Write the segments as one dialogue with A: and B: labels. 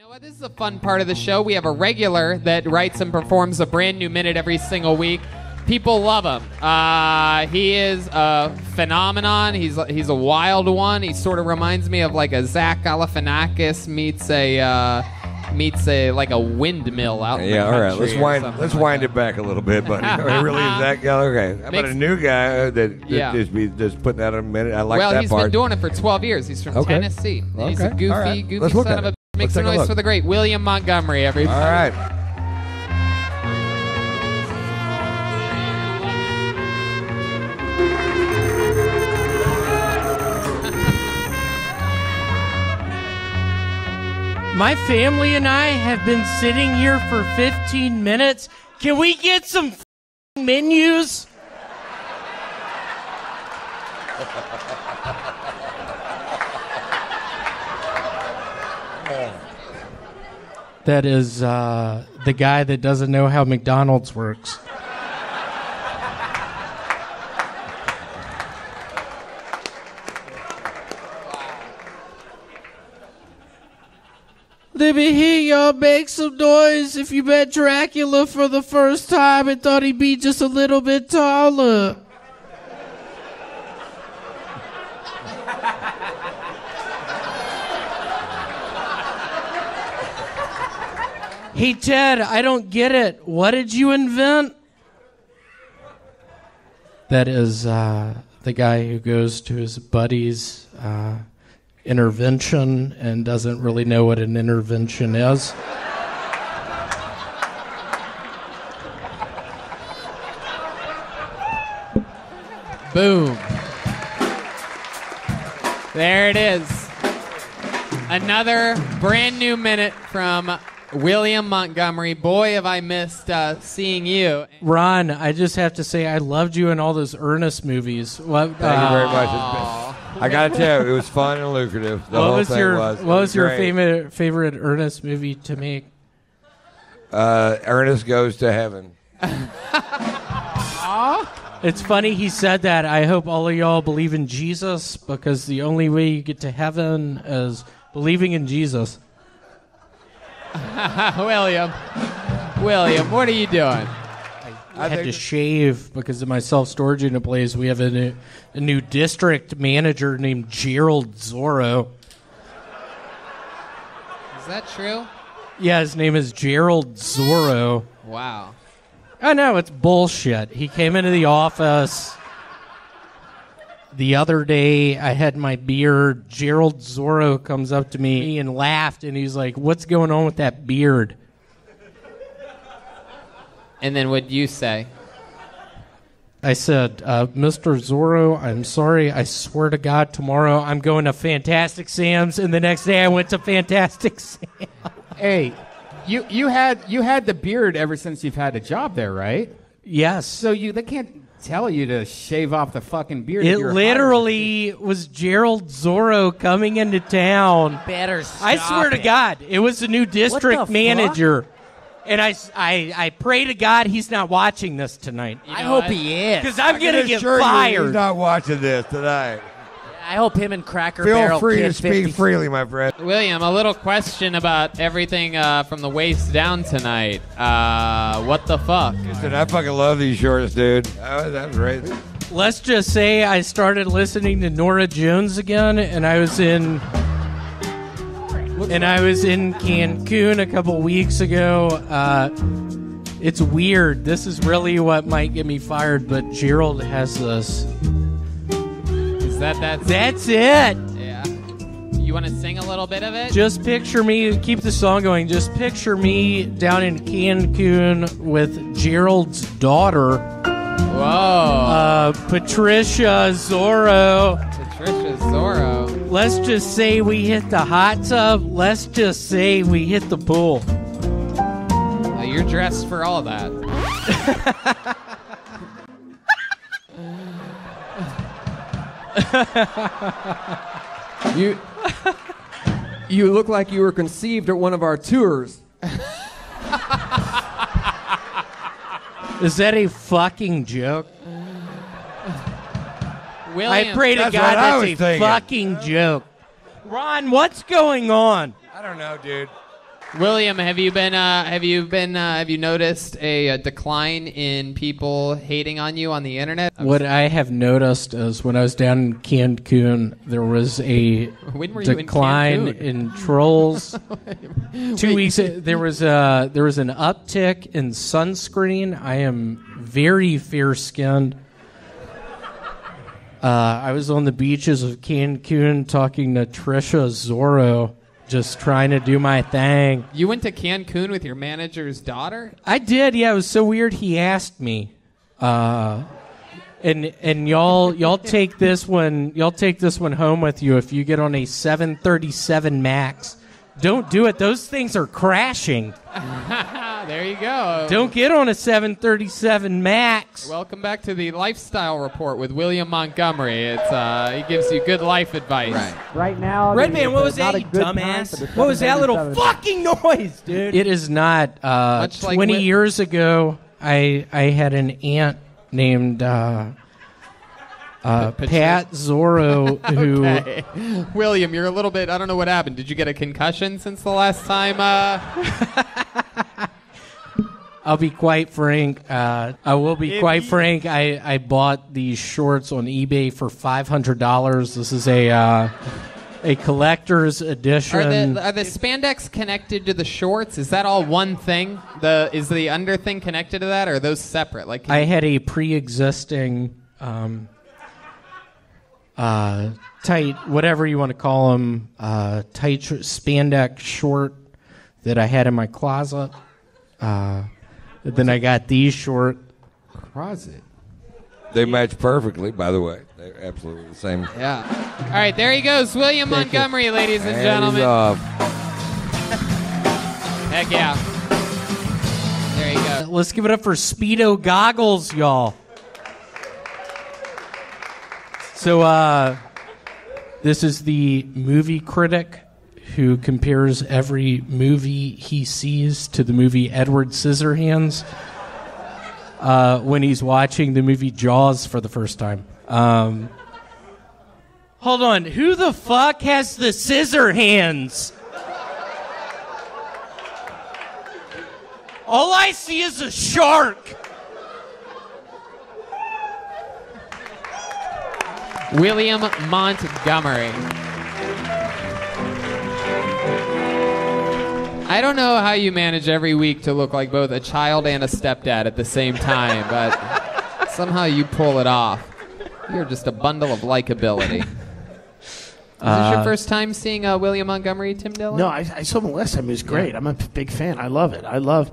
A: know what? This is a fun part of the show. We have a regular that writes and performs a brand new minute every single week. People love him. Uh, he is a phenomenon. He's he's a wild one. He sort of reminds me of like a Zach Galifianakis meets a uh, meets a like a windmill out. in the
B: Yeah, all right.
A: country
B: Let's
A: or
B: wind
A: something
B: let's
A: like
B: wind it back a little bit, buddy. Really is that guy? Okay. How about
A: Makes-
B: a new guy uh, that, that
A: Yeah.
B: just be just putting out a minute? I like
A: well,
B: that
A: he's
B: part.
A: been doing it for 12 years. He's from
B: Okay.
A: Tennessee. And He's a
B: Okay.
A: goofy,
B: All right.
A: goofy
B: Let's look
A: son
B: at
A: of a.
B: it.
A: Make
B: Let's
A: some
B: a
A: noise for the great William Montgomery. Everybody.
B: all right.
C: My family and I have been sitting here for 15 minutes. Can we get some f***ing menus? That is uh, the guy that doesn't know how McDonald's works. Let me hear y'all make some noise if you met Dracula for the first time and thought he'd be just a little bit taller. Hey, Ted, I don't get it. What did you invent? That is uh, the guy who goes to his buddy's uh, intervention and doesn't really know what an intervention is.
A: Boom. There it is. Another brand new minute from William Montgomery. Boy, have I missed uh, seeing you.
C: Ron, I just have to say I loved you in all those Ernest movies. What,
B: Thank you very
C: uh,
B: much. It's been- I got to tell you, it was fun and lucrative. The
C: what
B: whole
C: was
B: thing
C: your
B: was. It
C: What was your
B: great.
C: favorite favorite Ernest movie to make?
B: Uh, Ernest goes to heaven.
C: It's funny he said that. I hope all of y'all believe in Jesus because the only way you get to heaven is believing in Jesus.
A: William. William, what are you doing?
C: I had to shave because of my self storage unit place. We have a new, a new district manager named Gerald Zorro.
A: Is that true?
C: Yeah, his name is Gerald Zorro.
A: Wow.
C: I know it's bullshit. He came into the office the other day. I had my beard. Gerald Zorro comes up to me and laughed, and he's like, "What's going on with that beard?"
A: And then what'd you say?
C: I said, uh, "Mr. Zorro, I'm sorry. I swear to God, tomorrow I'm going to Fantastic Sam's." And the next day, I went to Fantastic Sam's.
D: Hey, you you had you had the beard ever since you've had a job there, right?
C: Yes.
D: So you they can't tell you to shave off the fucking beard.
C: It literally was Gerald Zorro coming into town.
E: Better
C: I swear to God, it was the new district
E: the
C: manager. And I, I, I pray to God he's not watching this tonight.
E: I hope he is.
C: Because I'm going to get
B: you
C: fired.
B: He's not watching this tonight.
E: I hope him and Cracker
B: Feel
E: Barrel
B: free to speak
E: 50
B: freely, my friend.
A: William, a little question about everything uh, from the waist down tonight. Uh, what the fuck?
B: Dude, I fucking love these shorts, dude. Oh, that's great.
C: Let's just say I started listening to Norah Jones again, and I was in. And I was in Cancun a couple weeks ago. Uh, it's weird. This is really what might get me fired, but Gerald has this.
A: That that?
C: That's it.
A: Yeah. You want to sing a little bit of it?
C: Just picture me, keep the song going. Just picture me down in Cancun with Gerald's daughter,
A: Whoa.
C: uh, Patricia Zorro.
A: Patricia Zorro.
C: Let's just say we hit the hot tub. Let's just say we hit the pool.
A: Uh, you're dressed for all that.
F: You you look like you were conceived at one of our tours.
C: Is that a fucking joke?
A: William.
C: I pray to
B: That's
C: God
B: what I
C: that's
B: was
C: a
B: thinking.
C: fucking joke. Ron, what's going on?
B: I don't know, dude.
A: William, have you been uh, have you been uh, have you noticed a, uh decline in people hating on you on the internet?
C: What I have noticed is when I was down in Cancun, there was a
A: When were you in
C: decline in trolls. Two weeks there was a there was an uptick in sunscreen. I am very fair skinned. Uh, I was on the beaches of Cancun talking to Trisha Zorro, just trying to do my thing.
A: You went to Cancun with your manager's daughter?
C: I did, yeah. It was so weird. He asked me, uh, and and y'all y'all take this one y'all take this one home with you. If you get on a 737 Max, don't do it. Those things are crashing.
A: There you go.
C: Don't get on a 737 Max.
A: Welcome back to the lifestyle report with William Montgomery. It's uh, he gives you good life advice. Right.
G: Right now,
E: Redban, what was that, you dumbass? What was that little fucking noise, dude?
C: It is not. Uh,
A: Much like
C: 20 years ago, I I had an aunt named uh, uh, Pat Zorro who.
A: Okay. William, you're a little bit. I don't know what happened. Did you get a concussion since the last time? Uh,
C: I'll be quite frank. Uh, I will be
A: If
C: quite
A: you-
C: frank. I, I bought these shorts on eBay for five hundred dollars. This is a uh, a collector's
A: are
C: edition.
A: the are the spandex connected to the shorts? Is that all one thing? The is the under thing connected to that, or are those separate? Like,
C: I had a pre-existing um, uh, tight, whatever you want to call them, uh, tight sh- spandex short that I had in my closet. Uh, then I got these short.
D: Closet.
B: They match perfectly, by the way. They're absolutely the same.
A: yeah. All right, there he goes, William Montgomery, ladies and
B: And
A: gentlemen.
B: he's off.
A: Heck yeah. There you go.
C: Let's give it up for Speedo goggles, y'all. So, uh, this is the movie critic who compares every movie he sees to the movie Edward Scissorhands uh, when he's watching the movie Jaws for the first time. Um, hold on, who the fuck has the scissor hands? All I see is a shark.
A: William Montgomery. I don't know how you manage every week to look like both a child and a stepdad at the same time, but somehow you pull it off. You're just a bundle of likability. Is this your first time seeing uh, William Montgomery, Tim Dillon?
H: No, I, I saw him last time. He was great. I'm a p- big fan. I love it. I love.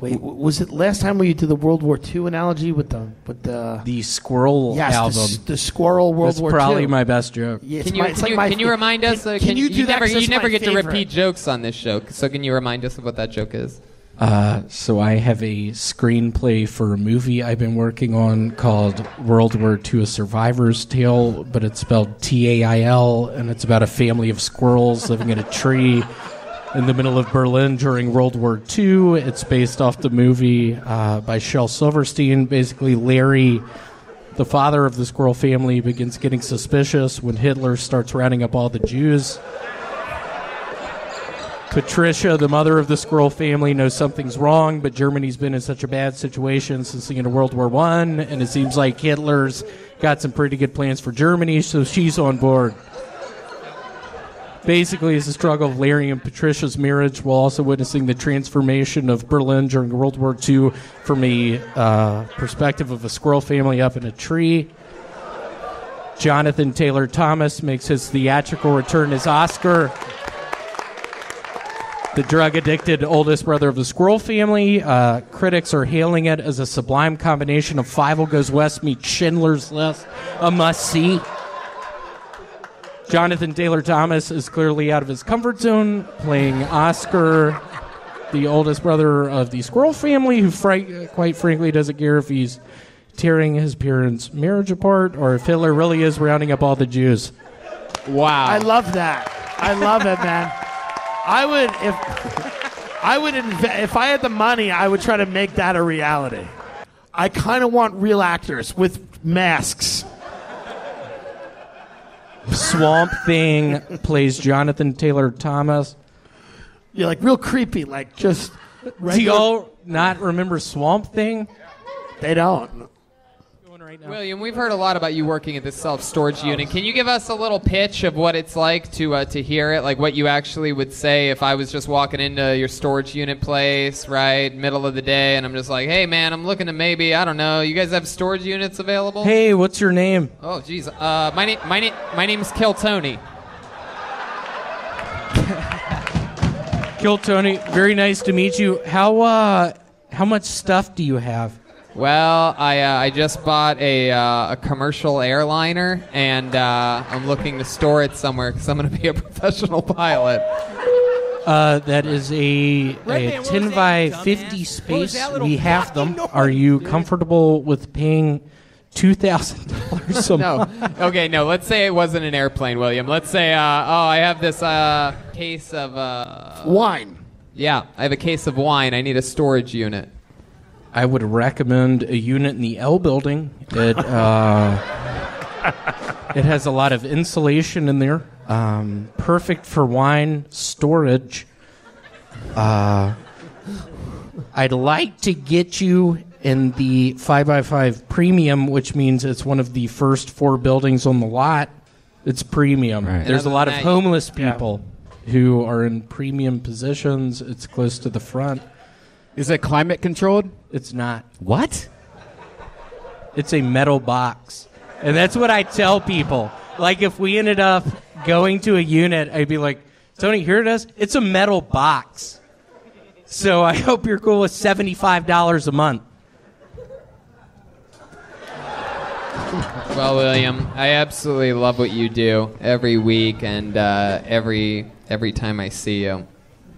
H: Wait, was it last time where you did the World War II analogy with the with the
C: The Squirrel
H: yes, the
C: album.
H: s- the, squirrel World
C: That's
H: War
C: probably
H: II?
C: my best joke.
H: Yeah, it's
A: Can you,
H: my- it's
A: can,
H: like
A: you,
H: my
A: can you
H: fa-
A: remind us?
H: Can,
A: uh,
H: can you do that?
A: never,
H: 'Cause
A: you never
H: my
A: get to repeat jokes on this show, so can you remind us of what that joke is?
C: Uh, so I have a screenplay for a movie I've been working on called World War II: A Survivor's Tale, but it's spelled T-A-I-L, and it's about a family of squirrels living in a tree in the middle of Berlin during World War II. It's based off the movie uh, by Shel Silverstein. Basically, Larry. The father of the squirrel family begins getting suspicious when Hitler starts rounding up all the Jews. Patricia, the mother of the squirrel family, knows something's wrong, but Germany's been in such a bad situation since the end of World War One, and it seems like Hitler's got some pretty good plans for Germany, so she's on board. Basically, it's a struggle of Larry and Patricia's marriage while also witnessing the transformation of Berlin during World War II from a uh, perspective of a squirrel family up in a tree. Jonathan Taylor Thomas makes his theatrical return as Oscar the drug addicted oldest brother of the squirrel family. Uh, critics are hailing it as a sublime combination of Fievel Goes West meets Schindler's List, a must see. Jonathan Taylor Thomas is clearly out of his comfort zone, playing Oscar, the oldest brother of the squirrel family, who, fri- quite frankly, doesn't care if he's tearing his parents' marriage apart or if Hitler really is rounding up all the Jews.
A: Wow.
H: I love that. I love it, man. I would if I would inve- if I had the money, I would try to make that a reality. I kind of want real actors with masks.
C: Swamp Thing plays Jonathan Taylor Thomas.
H: You're like real creepy, like just.
C: Do y'all not remember Swamp Thing?
H: They don't.
A: William, we've heard a lot about you working at this self-storage unit. Can you give us a little pitch of what it's like to uh, to hear it? Like what you actually would say if I was just walking into your storage unit place, right, middle of the day, and I'm just like, "Hey, man, I'm looking to maybe I don't know. You guys have storage units available?"
C: Hey, what's your name?
A: Oh, geez. Uh, my name, my name, my name's Kill Tony.
C: Kill Tony. Very nice to meet you. How uh, how much stuff do you have?
A: Well, I uh, I just bought a uh, a commercial airliner, and uh, I'm looking to store it somewhere because I'm going to be a professional pilot.
C: Uh, that is a, a 10 by 50 space. We have them. Are you comfortable with paying $2,000 a
A: No.
C: month?
A: Okay, no. Let's say it wasn't an airplane, William. Let's say, uh, oh, I have this uh, case of uh,
H: Wine.
A: yeah, I have a case of wine. I need a storage unit.
C: I would recommend a unit in the L building. It uh, it has a lot of insulation in there. Um, perfect for wine storage. Uh, I'd like to get you in the 5x5 premium, which means it's one of the first four buildings on the lot. It's premium. There's a lot of
A: other than that,
C: homeless people who are in premium positions. It's close to the front.
D: Is it climate controlled?
C: It's not.
D: What?
C: It's a metal box. And that's what I tell people. Like, if we ended up going to a unit, I'd be like, Tony, here it is. It's a metal box. So I hope you're cool with $75 a month.
A: Well, William, I absolutely love what you do every week and uh, every every time I see you.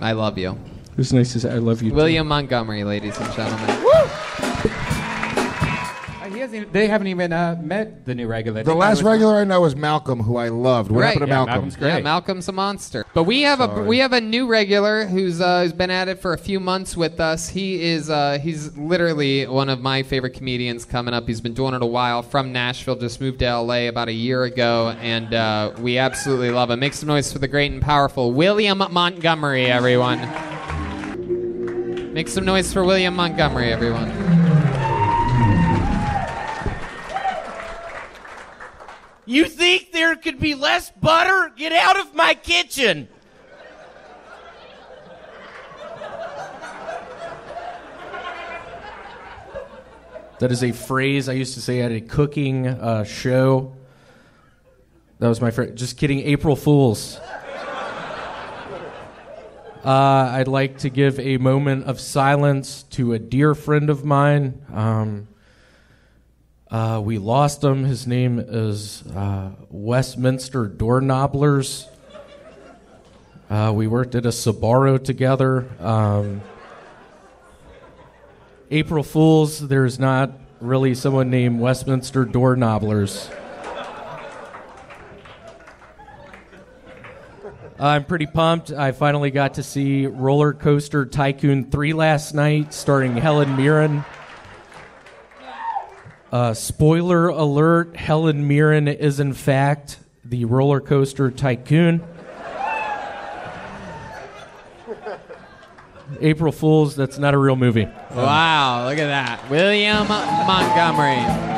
A: I love you.
C: It was nice to say I love you.
A: William Montgomery, ladies and gentlemen.
D: Uh, he hasn't, they haven't even uh, met the new regular.
G: The last
D: thought
G: regular I know was Malcolm, who I loved. What
A: Right.
G: happened to
A: Yeah,
G: Malcolm?
D: Malcolm's great.
A: Yeah, Malcolm's a monster. But we have a we have a new regular who's uh, who's been at it for a few months with us. He is uh, he's literally one of my favorite comedians coming up. He's been doing it a while. From Nashville, just moved to L.A. about a year ago, and uh, we absolutely love him. Make some noise for the great and powerful William Montgomery, everyone. Make some noise for William Montgomery, everyone.
C: You think there could be less butter? Get out of my kitchen. That is a phrase I used to say at a cooking uh, show. That was my friend. Just kidding. April Fools. Uh, I'd like to give a moment of silence to a dear friend of mine. Um, uh, we lost him. His name is uh, Westminster Doorknobblers. Uh, we worked at a Sbarro together. Um, April Fools, there's not really someone named Westminster Doorknobblers. I'm pretty pumped. I finally got to see Roller Coaster Tycoon 3 last night, starring Helen Mirren. Uh, spoiler alert Helen Mirren is, in fact, the roller coaster tycoon. April Fools, that's not a real movie.
A: Wow, look at that. William Montgomery.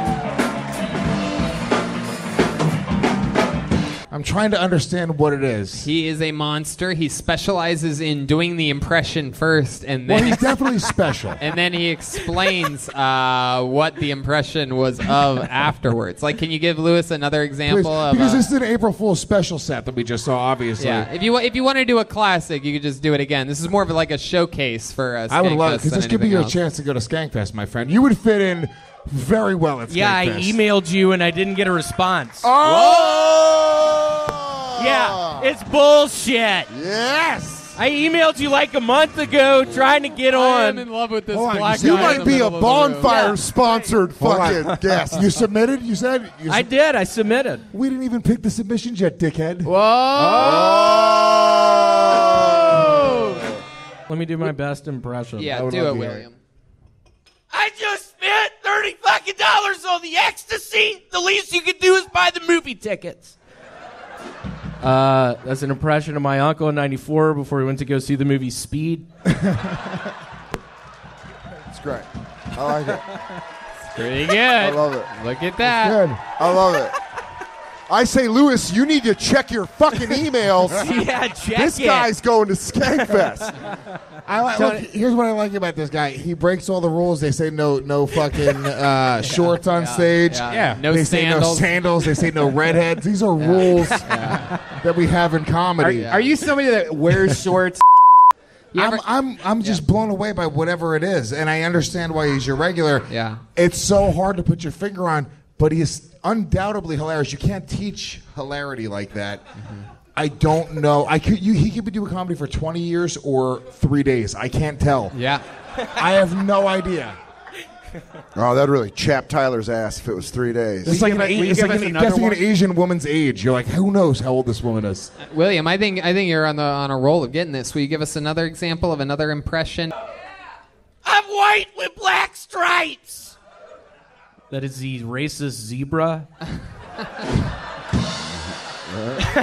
G: I'm trying to understand what it is.
A: He is a monster. He specializes in doing the impression first, and
G: Well,
A: then
G: he's definitely special.
A: and then he explains uh, what the impression was of afterwards. Like, can you give Luis another
G: Please,
A: example of?
G: because
A: uh,
G: this is an April Fool's special set that we just saw, obviously.
A: yeah, if you wa- if you want to do a classic, you could just do it again. This is more of like a showcase for us.
G: I would love it because this could be your chance to go to Skankfest, my friend. You would fit in very well at Skankfest.
C: Yeah, I emailed you and I didn't get a response.
G: Oh!
C: Yeah, it's bullshit.
G: Yes!
C: I emailed you like a month ago trying to get
A: I am
C: on.
A: in love with this
G: Hold on,
A: black
G: you
A: guy.
G: might
A: in the
G: be
A: middle
G: a
A: of the room.
G: bonfire
I: sponsored fucking guest.
G: You submitted? You said? You
C: I
G: sub-
C: did. I submitted.
G: We didn't even pick the submissions yet, dickhead.
A: Whoa! Oh!
C: Let me do my best impression.
A: Yeah,
G: would
A: do
G: love
A: it,
G: to hear it.
A: William.
C: I just spent thirty fucking dollars on the ecstasy. The least you could do is buy the movie tickets. Uh, that's an impression of my uncle in '94 before we went to go see the movie Speed.
I: It's great. I like it.
A: Pretty good.
I: I love it.
A: Look at that.
G: Good.
I: I love it. I say, Luis, you need to check your fucking emails.
E: yeah, check
I: this
E: it.
I: guy's going to Skankfest.
G: I like. Look, here's what I like about this guy. He breaks all the rules. They say no, no fucking uh, shorts on stage.
A: Yeah.
D: Yeah.
A: No
G: they
A: sandals.
G: say no sandals. They say no redheads. These are rules that we have in comedy.
D: are you somebody that wears shorts?
A: You
G: I'm, I'm, I'm just blown away by whatever it is, and I understand why he's your regular.
A: Yeah.
G: it's so hard to put your finger on, but he is undoubtedly hilarious. You can't teach hilarity like that. Mm-hmm. I don't know. I could. You, he could do a comedy for 20 years or three days. I can't tell.
A: Yeah.
G: I have no idea.
I: oh, that'd really chap Tyler's ass if it was three days.
G: It's like, an, a- it's like an, guessing
D: one?
G: an Asian woman's age. You're like, who knows how old this woman is?
A: Uh, William, I think I think you're on the on a roll of getting this. Will you give us another example of another impression?
E: I'm white with black stripes.
C: That is the racist zebra.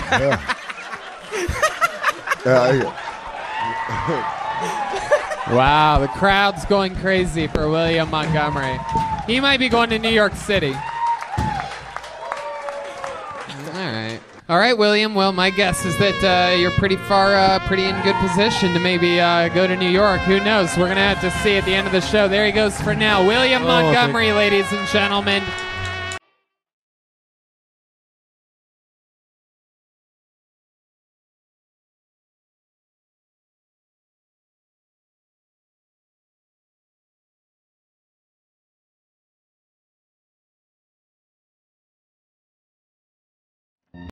I: Yeah, I-
A: Wow, the crowd's going crazy for William Montgomery. He might be going to New York City. All right. All right, William. Well, my guess is that uh, you're pretty far, uh, pretty in good position to maybe uh, go to New York. Who knows? We're going to have to see at the end of the show. There he goes for now. William
C: Oh,
A: Montgomery, ladies and gentlemen.